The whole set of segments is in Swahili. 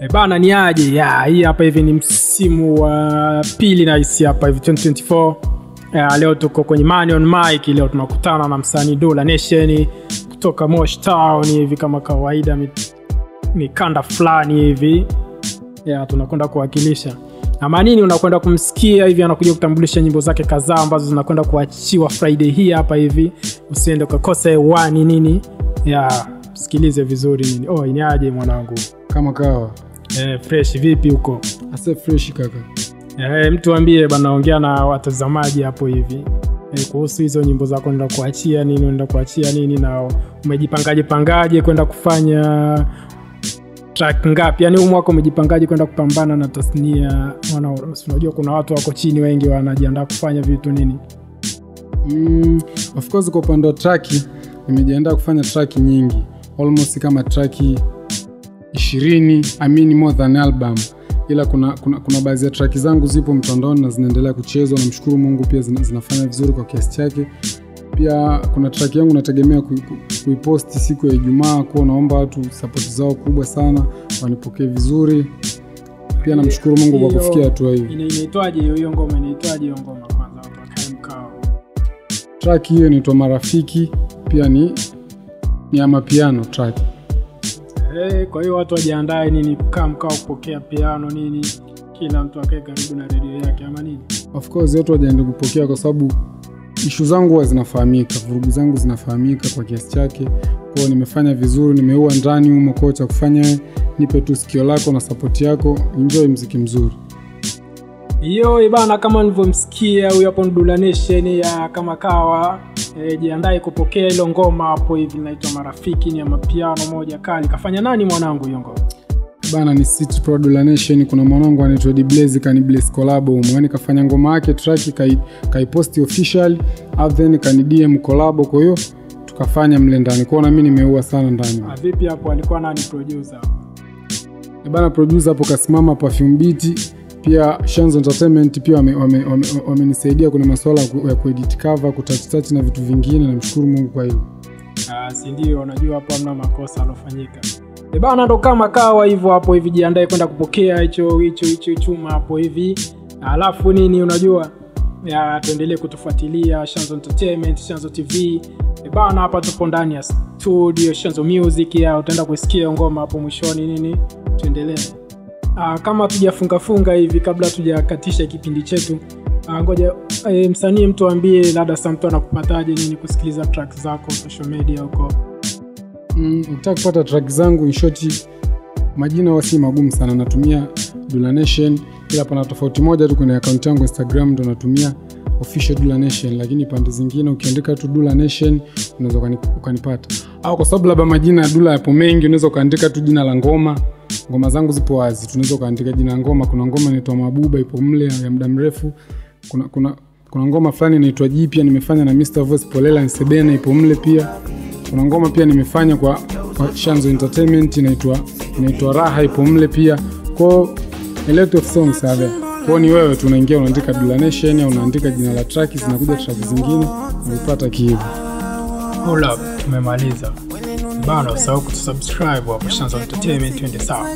E bana ni aje? Ya hii hapa hivi ni msimu wa pili na hisi hapa hivi 2024 ya, leo tuko kwenye Money on Mic leo tunakutana na msanii Dola Nation kutoka Mosh Town hivi kama kawaida mi- mikanda fulani hivi. Ya tunakwenda kuwakilisha. Na manini, unakwenda kumsikia hivi anakuja kutambulisha nyimbo zake kadhaa ambazo zinakwenda kuachiwa friday hii hapa hivi. Usiende ukakosa hewani nini. Ya sikilize vizuri nini. Oh ni aje mwanangu? Kama kawa eh, fresh. Vipi huko? Ase fresh kaka. Eh, mtu ambie bana ongea na watazamaji hapo hivi. Eh, kuhusu hizo nyimbo zako nenda kuachia nini unaenda kuachia nini na umejipangaje pangaje kwenda kufanya track ngapi? Yani huu mwaka umejipangaje kwenda kupambana na tasnia? Unajua kuna watu wako chini wengi wanajiandaa kufanya vitu nini. Mm, of course kwa upande wa traki nimejiandaa kufanya traki nyingi. Almost kama traki ishirini I mean more than album. Ila kuna, kuna, kuna baadhi ya traki zangu zipo mtandaoni na zinaendelea kuchezwa. Namshukuru mungu pia zina, zinafanya vizuri kwa kiasi chake. Pia kuna traki yangu nategemea kuiposti kui- siku ya ijumaa kuwa naomba watu sapoti zao kubwa sana wanipokee vizuri. Pia namshukuru mungu kwa kufikia hatua inaitwaje hiyo traki ngoma? Inaitwaje hiyo ngoma kwanza hiyo inaitwa marafiki. Pia ni ni ya mapiano hey, kwa hiyo watu wajiandae nini? Kukaa mkao kupokea piano nini? Kila mtu akae karibu na redio yake ama nini? Of course watu wajaende kupokea kwa sababu ishu zangu huwa zinafahamika vurugu zangu zinafahamika kwa kiasi chake. Kwao nimefanya vizuri nimeua ndani humo kwao cha kufanya nipe tu sikio lako na sapoti yako enjoy mziki mzuri. Hiyo ibana kama nilivyomsikia huyo hapo Ndula Nation ya kama kawa e, jiandae kupokea hilo ngoma hapo hivi inaitwa marafiki ni ya mapiano moja kali. Kafanya nani mwanangu hiyo ngoma? Bana ni City Pro Dola Nation kuna mwanangu anaitwa Diblaze kani Blaze collab humo yani kafanya ngoma yake track kai kaiposti official then kani DM collab. Kwa hiyo tukafanya mle ndani. Kwao na mimi nimeua sana ndani. Ah, vipi hapo? Alikuwa nani producer? Eh bana producer hapo kasimama Perfume Beat pia Shans Entertainment pia wamenisaidia wame, wame, wame kwenye masuala ya ku- ya kuedit cover kutouch touch na vitu vingine namshukuru Mungu kwa hilo Ah, si ndio unajua hapo hamna makosa alofanyika E bana ndo kama kawa hivyo hapo hivi jiandae kwenda kupokea hicho hicho hicho chuma hapo hivi alafu nini unajua ya tuendelee kutufuatilia Shanzo Entertainment, Shanzo TV. E bana hapa tupo ndani ya studio Shanzo Music ya utaenda kusikia ngoma hapo mwishoni nini. Tuendelee. Ah, kama tujafungafunga hivi kabla tujakatisha kipindi chetu ah, ngoja e, msanii mtu ambie labda sa mtu anakupataje nini kusikiliza track zako social media huko. Mm, ukitaka kupata track zangu inshoti majina huwa si magumu sana. Natumia Dula Nation ila pana tofauti moja tu kwenye akaunti yangu Instagram ndo natumia official Dula Nation. Lakini pande zingine ukiandika tu Dula Nation unaweza ukanipata. Au kwa sababu labda majina ya Dula yapo mengi unaweza ukaandika tu jina la ngoma ngoma zangu zipo wazi. Tunaweza ukaandika jina ngoma. Kuna ngoma inaitwa Mabuba ipo mle ya muda mrefu. Kuna kuna kuna ngoma fulani inaitwa jipya nimefanya na Mr Voice Polela Nsebena ipo mle pia. Kuna ngoma pia nimefanya kwa, kwa Shanzo Entertainment inaitwa inaitwa Raha ipo mle pia. Kwao a lot of songs are there. Kwao ni wewe tu unaingia unaandika Dula Nation au unaandika jina la track zinakuja track zingine unaipata kihivo Hold up, tumemaliza bana, usahau kutusubscribe hapo Shanzo Entertainment, twende sawa.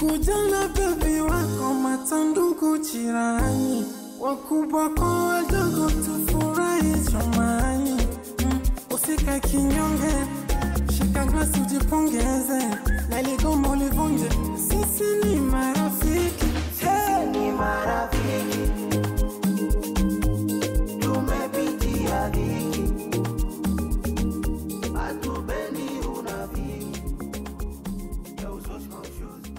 Kujana wako matandugu jirani, wakubwa kwa wadogo, tufurahi jamani. Usika kinyonge, shika glasi ujipongeze, na sisi ni marafiki, sisi ni marafiki. shoes, small shoes.